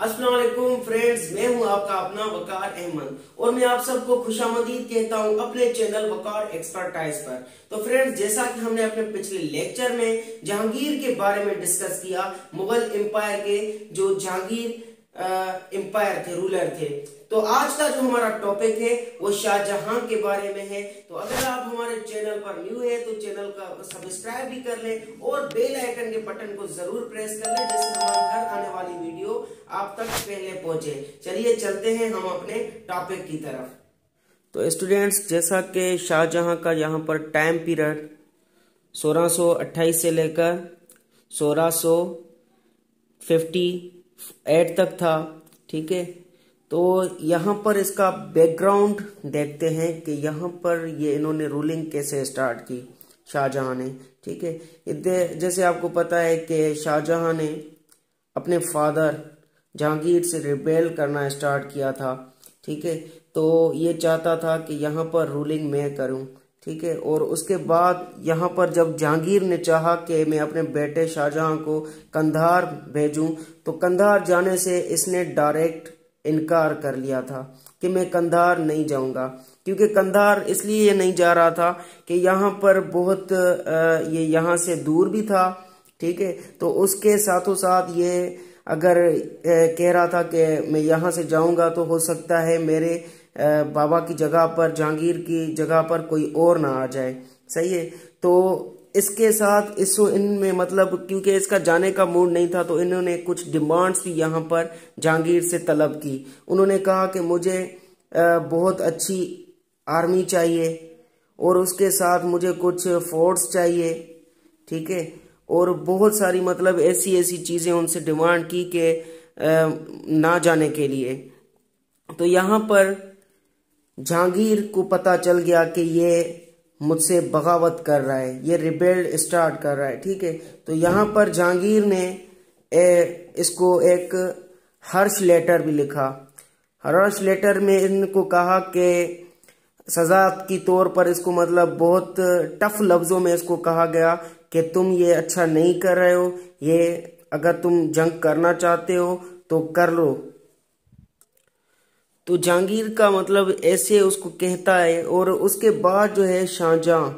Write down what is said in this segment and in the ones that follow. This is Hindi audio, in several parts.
असलम फ्रेंड्स, मैं हूँ आपका अपना वकार अहमद और मैं आप सबको खुशामदीद कहता हूँ अपने चैनल वकार एक्सपर्टाइज पर। तो फ्रेंड्स, जैसा कि हमने अपने पिछले लेक्चर में जहांगीर के बारे में डिस्कस किया, मुगल एम्पायर के जो जहांगीर एम्पायर थे रूलर थे। तो आज का जो हमारा टॉपिक है, वो शाहजहां के बारे में है। तो अगर आप हमारे चैनल पर न्यू है तो चैनल का सब्सक्राइब भी कर लें और बेल आइकन के बटन को ज़रूर प्रेस कर लें, जिससे हमारी हर आने वाली वीडियो आप तक पहले पहुँचे। चलिए चलते हैं हम अपने टॉपिक की तरफ़। तो स्टूडेंट्स जैसा कि शाहजहां का यहाँ पर टाइम पीरियड 1628 से लेकर 1658 तक था, ठीक है? तो यहाँ पर इसका बैकग्राउंड देखते हैं कि यहाँ पर ये इन्होंने रूलिंग कैसे स्टार्ट की, शाहजहां ने, ठीक है? जैसे आपको पता है कि शाहजहां ने अपने फादर जहांगीर से रिबेल करना स्टार्ट किया था, ठीक है? तो ये चाहता था कि यहाँ पर रूलिंग मैं करूँ ठीक है? और उसके बाद यहाँ पर जब जहांगीर ने चाहा कि मैं अपने बेटे शाहजहां को कंधार भेजूं तो कंधार जाने से इसने डायरेक्ट इनकार कर लिया था कि मैं कंधार नहीं जाऊँगा। क्योंकि कंधार इसलिए नहीं जा रहा था कि यहाँ पर बहुत ये यहाँ से दूर भी था, ठीक है? तो उसके साथों साथ ये अगर कह रहा था कि मैं यहाँ से जाऊँगा तो हो सकता है मेरे बाबा की जगह पर, जहांगीर की जगह पर कोई और ना आ जाए। सही है? तो इसके साथ, इस, इनमें मतलब क्योंकि इसका जाने का मूड नहीं था तो इन्होंने कुछ डिमांड्स भी यहाँ पर जहांगीर से तलब की। उन्होंने कहा कि मुझे बहुत अच्छी आर्मी चाहिए, और उसके साथ मुझे कुछ फोर्स चाहिए, ठीक है? और बहुत सारी मतलब ऐसी ऐसी चीज़ें उनसे डिमांड की कि ना जाने के लिए। तो यहाँ पर जहांगीर को पता चल गया कि ये मुझसे बगावत कर रहा है ये रिबेल्ड स्टार्ट कर रहा है ठीक है? तो यहाँ पर जहांगीर ने ए, इसको एक हर्ष लेटर भी लिखा। हर्ष लेटर में इनको कहा कि सजा की तौर पर इसको मतलब बहुत टफ लफ्जों में इसको कहा गया कि तुम ये अच्छा नहीं कर रहे हो ये अगर तुम जंग करना चाहते हो तो कर लो। तो जहांगीर का मतलब ऐसे उसको कहता है और उसके बाद जो है शाहजहां।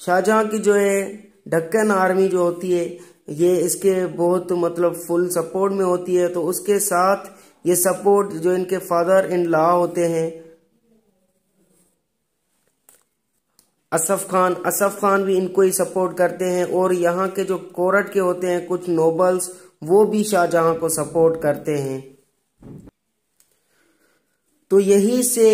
शाहजहां की जो है ढक्कन आर्मी जो होती है, ये इसके बहुत मतलब फुल सपोर्ट में होती है। तो उसके साथ ये सपोर्ट जो इनके फादर इन लॉ होते हैं, असफ खान असफ खान भी इनको ही सपोर्ट करते हैं। और यहाँ के जो कोरट के होते हैं, कुछ नोबल्स, वो भी शाहजहां को सपोर्ट करते हैं। तो यही से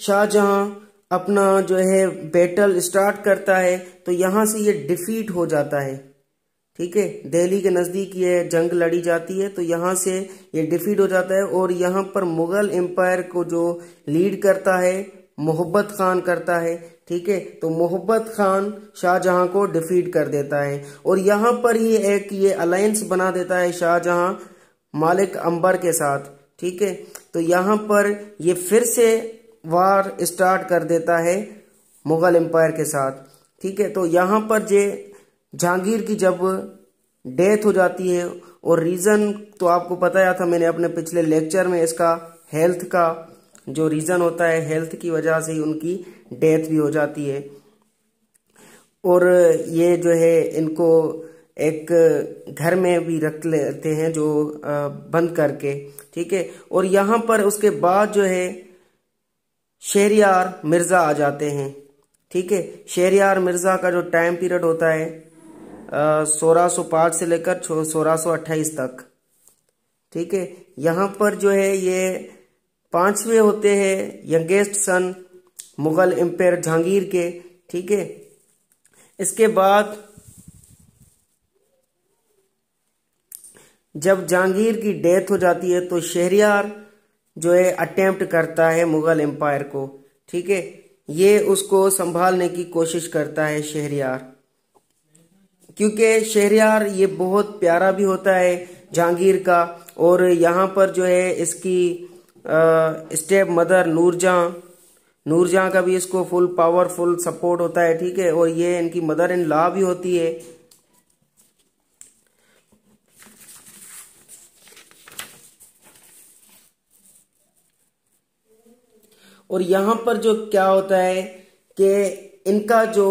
शाहजहां अपना जो है बैटल स्टार्ट करता है तो यहाँ से ये डिफीट हो जाता है। ठीक है? दिल्ली के नज़दीक ये जंग लड़ी जाती है तो यहाँ से ये डिफीट हो जाता है और यहाँ पर मुगल एम्पायर को जो लीड करता है, मोहब्बत खान करता है। ठीक है? तो मोहब्बत खान शाहजहां को डिफीट कर देता है और यहाँ पर ही एक ये अलायंस बना देता है शाहजहां मालिक अंबर के साथ। ठीक है? तो यहाँ पर ये फिर से वार स्टार्ट कर देता है मुगल एम्पायर के साथ। ठीक है? तो यहाँ पर जे जहांगीर की जब डेथ हो जाती है, और रीज़न तो आपको बताया था, मैंने अपने पिछले लेक्चर में इसका हेल्थ का जो रीज़न होता है हेल्थ की वजह से ही उनकी डेथ भी हो जाती है। और ये जो है, इनको एक घर में भी रख लेते हैं जो बंद करके, ठीक है? और यहाँ पर उसके बाद जो है शहरियार मिर्ज़ा आ जाते हैं, ठीक है? शहरियार मिर्ज़ा का जो टाइम पीरियड होता है सोलह सौ पाँच से लेकर सोलह अट्ठाईस तक, ठीक है? यहाँ पर जो है, ये पांचवे होते हैं youngest son Mughal empire Jahangir के, ठीक है? इसके बाद जब जहांगीर की डेथ हो जाती है तो शहरियार जो है अटेम्प्ट करता है मुगल एम्पायर को, ठीक है? ये उसको संभालने की कोशिश करता है शहरियार। क्योंकि शहरियार ये बहुत प्यारा भी होता है जहांगीर का, और यहाँ पर जो है इसकी स्टेप मदर नूरजहां नूरजहां का भी इसको फुल पावरफुल सपोर्ट होता है, ठीक है? और ये इनकी मदर इन लॉ भी होती है। और यहाँ पर जो क्या होता है कि इनका जो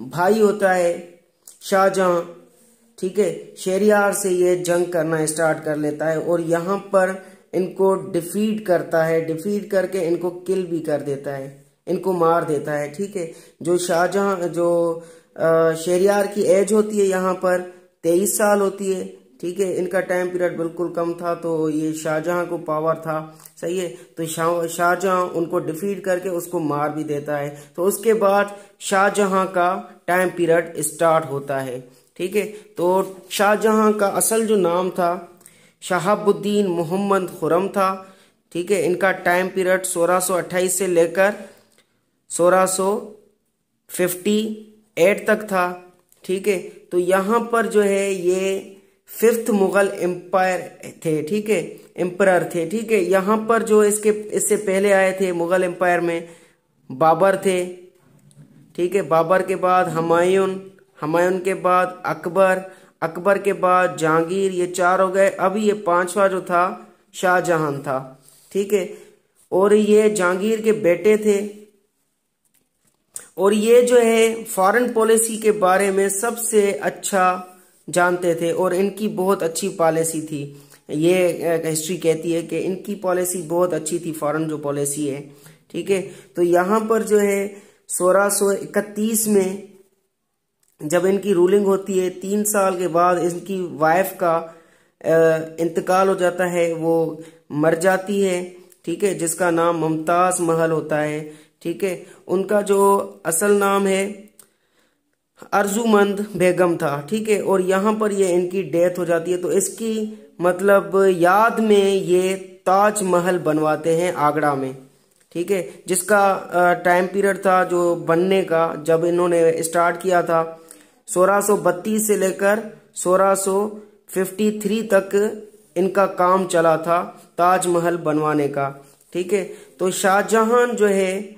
भाई होता है शाहजहां, ठीक है शेरियार से ये जंग करना स्टार्ट कर लेता है और यहाँ पर इनको डिफीट करता है, डिफीट करके इनको किल भी कर देता है, इनको मार देता है, ठीक है। जो शाहजहां, जो शेरियार की एज होती है यहाँ पर तेईस साल होती है ठीक है, इनका टाइम पीरियड बिल्कुल कम था तो ये शाहजहां को पावर था। सही है तो शाहजहां उनको डिफीट करके उसको मार भी देता है। तो उसके बाद शाहजहां का टाइम पीरियड स्टार्ट होता है, ठीक है। तो शाहजहां का असल जो नाम था, शहाबुद्दीन मोहम्मद खुरम था, ठीक है। इनका टाइम पीरियड 1628 से लेकर 1658 तक था, ठीक है। तो यहाँ पर जो है ये फिफ्थ मुगल एम्पायर थे, ठीक है? एम्पर थे, ठीक है? यहाँ पर जो इसके, इससे पहले आए थे मुगल एम्पायर में, बाबर थे, ठीक है? बाबर के बाद हमायून हमायून के बाद अकबर अकबर के बाद जहांगीर, ये चार हो गए। अभी ये पांचवा जो था, शाहजहां था, ठीक है? और ये जहांगीर के बेटे थे। और ये जो है फॉरेन पॉलिसी के बारे में सबसे अच्छा जानते थे और इनकी बहुत अच्छी पॉलिसी थी। ये हिस्ट्री कहती है कि इनकी पॉलिसी बहुत अच्छी थी फॉरेन जो पॉलिसी है। ठीक है? तो यहाँ पर जो है, सोलह में जब इनकी रूलिंग होती है, तीन साल के बाद इनकी वाइफ का इंतकाल हो जाता है, वो मर जाती है। ठीक है? जिसका नाम मुमताज़ महल होता है। ठीक है? उनका जो असल नाम है अर्जुमंद बेगम था, ठीक है? और यहाँ पर ये इनकी डेथ हो जाती है तो इसकी मतलब याद में ये ताज महल बनवाते हैं आगरा में, ठीक है? जिसका टाइम पीरियड था जो बनने का, जब इन्होंने स्टार्ट किया था 1632 से लेकर 1653 तक इनका काम चला था ताजमहल बनवाने का, ठीक है? तो शाहजहां जो है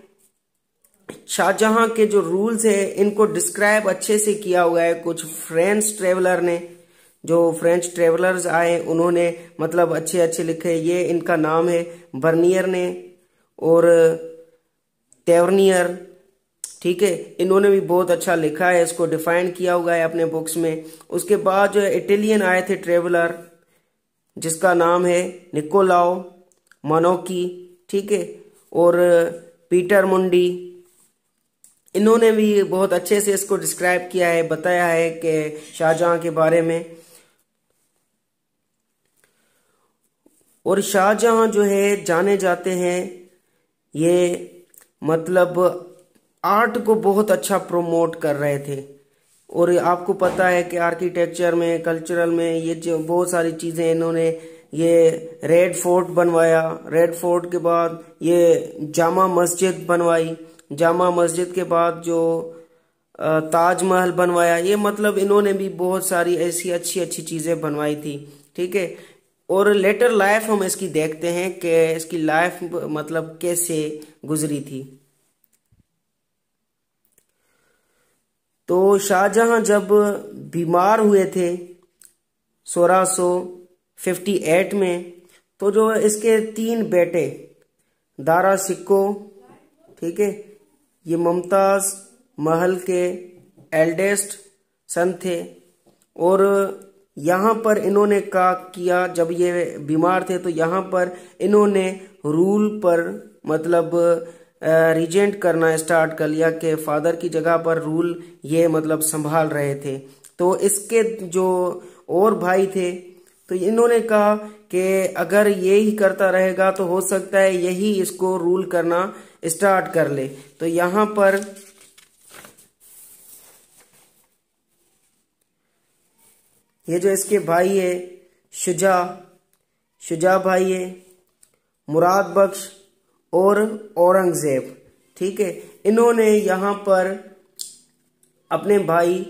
शाहजहां के जो रूल्स है, इनको डिस्क्राइब अच्छे से किया हुआ है। कुछ फ्रेंच ट्रेवलर ने, जो फ्रेंच ट्रेवलर्स आए, उन्होंने मतलब अच्छे अच्छे लिखे। ये इनका नाम है बर्नियर ने और टेवरनियर ठीक है? इन्होंने भी बहुत अच्छा लिखा है, इसको डिफाइन किया हुआ है अपने बुक्स में। उसके बाद जो इटालियन आए थे ट्रेवलर जिसका नाम है निकोलाओ मनोकी ठीक है? और पीटर मुंडी इन्होंने भी बहुत अच्छे से इसको डिस्क्राइब किया है, बताया है कि शाहजहां के बारे में। और शाहजहां जो है, जाने जाते हैं। ये मतलब आर्ट को बहुत अच्छा प्रमोट कर रहे थे। और आपको पता है कि आर्किटेक्चर में कल्चरल में, ये जो बहुत सारी चीज़ें इन्होंने, ये रेड फोर्ट बनवाया। रेड फोर्ट के बाद ये जामा मस्जिद बनवाई। जामा मस्जिद के बाद जो ताजमहल बनवाया, ये मतलब इन्होंने भी बहुत सारी ऐसी अच्छी अच्छी चीज़ें बनवाई थी, ठीक है? और लेटर लाइफ हम इसकी देखते हैं कि इसकी लाइफ मतलब कैसे गुजरी थी। तो शाहजहां जब बीमार हुए थे 1658 में तो जो इसके तीन बेटे, दारा सिक्को, ठीक है? ये मुमताज़, महल के एल्डेस्ट सन थे और यहाँ पर इन्होंने का किया, जब ये बीमार थे तो यहाँ पर इन्होंने रूल पर मतलब रिजेंट करना स्टार्ट कर लिया कि फादर की जगह पर रूल ये मतलब संभाल रहे थे। तो इसके जो और भाई थे तो इन्होंने कहा कि अगर ये ही करता रहेगा तो हो सकता है यही इसको रूल करना स्टार्ट कर ले। तो यहाँ पर ये जो इसके भाई है, शुजा शुजा भाई है, मुराद बख्श और औरंगज़ेब, ठीक है? इन्होंने यहाँ पर अपने भाई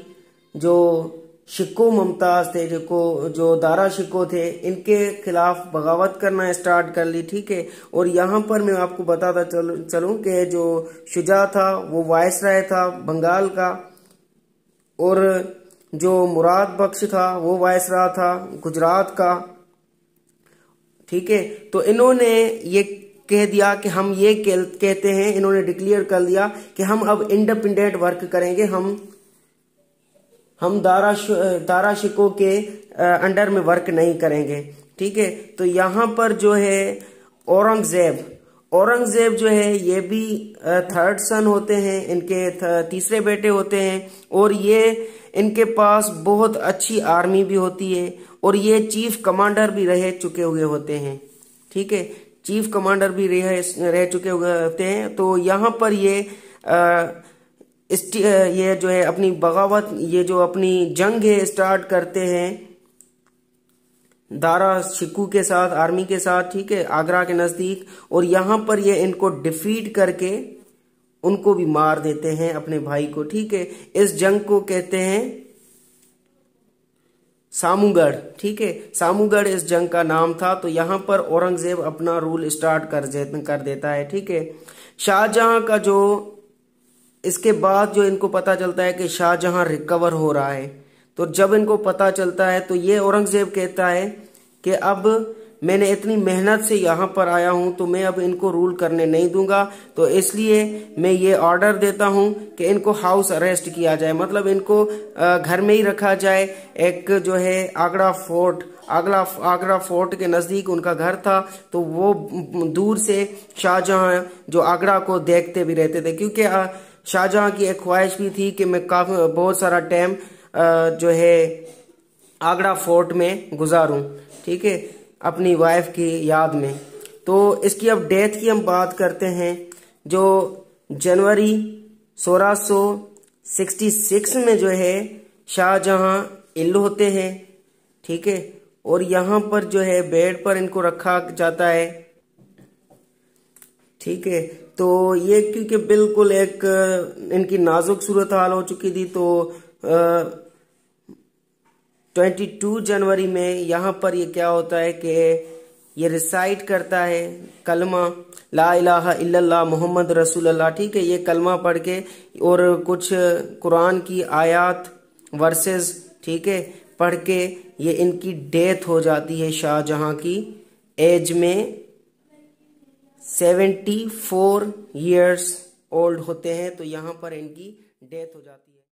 जो शिको मुमताज़ थे जो जो दारा शिको थे, इनके खिलाफ बगावत करना स्टार्ट कर ली, ठीक है? और यहाँ पर मैं आपको बताता चलूँ चलूँ कि जो शुजा था, वो वायस राय था, बंगाल का। और जो मुराद बख्श था, वो वायस रहा था, गुजरात का। ठीक है? तो इन्होंने ये कह दिया कि हम ये कहते हैं, इन्होंने डिक्लेयर कर दिया कि हम अब इंडिपेंडेंट वर्क करेंगे, हम हम दारा शिको के अंडर में वर्क नहीं करेंगे ठीक है? तो यहाँ पर जो है औरंगज़ेब औरंगज़ेब जो है ये भी थर्ड सन होते हैं इनके तीसरे बेटे होते हैं और ये इनके पास बहुत अच्छी आर्मी भी होती है और ये चीफ कमांडर भी रह चुके हुए होते हैं ठीक है? चीफ कमांडर भी रह रह चुके हुए होते हैं तो यहाँ पर ये आ, ये जो है अपनी बगावत, ये जो अपनी जंग है, स्टार्ट करते हैं। दारा शिकू के साथ, आर्मी के साथ, ठीक है, आगरा के नज़दीक, और यहाँ पर ये इनको डिफीट करके उनको भी मार देते हैं अपने भाई को, ठीक है। इस जंग को कहते हैं सामूगढ़, ठीक है। सामूगढ़ इस जंग का नाम था तो यहाँ पर औरंगज़ेब अपना रूल स्टार्ट कर देता है, ठीक है। शाहजहां का जो इसके बाद जो इनको पता चलता है कि शाहजहां रिकवर हो रहा है तो जब इनको पता चलता है तो ये औरंगज़ेब कहता है कि अब मैंने इतनी मेहनत से यहाँ पर आया हूँ तो मैं अब इनको रूल करने नहीं दूँगा तो इसलिए मैं ये ऑर्डर देता हूँ कि इनको हाउस अरेस्ट किया जाए। मतलब इनको घर में ही रखा जाए। एक जो है, आगरा फोर्ट आगरा आगरा फोर्ट के नज़दीक उनका घर था तो वो दूर से शाहजहां जो आगरा को देखते भी रहते थे, क्योंकि शाहजहां की एक ख्वाहिश भी थी कि मैं काफ़ी, बहुत सारा टाइम जो है, आगरा फोर्ट में गुजारूं, ठीक है, अपनी वाइफ की याद में। तो इसकी अब डेथ की हम बात करते हैं, जो जनवरी 1666 में जो है, शाहजहां इल होते हैं, ठीक है, और यहाँ पर जो है, बेड पर इनको रखा जाता है, ठीक है तो ये क्योंकि बिल्कुल एक, इनकी नाजुक सूरत हाल हो चुकी थी तो ट्वेंटी टू जनवरी में यहाँ पर ये क्या होता है कि ये रिसाइट करता है कलमा, ला इलाहा इल्लल्लाह मोहम्मद रसूलुल्लाह, ठीक है, ये कलमा पढ़ के, और कुछ कुरान की आयात, वर्सेस, ठीक है, पढ़ के ये इनकी डेथ हो जाती है शाहजहां की, एज में सेवेंटी फोर ईयर्स ओल्ड होते हैं तो यहाँ पर इनकी डेथ हो जाती है।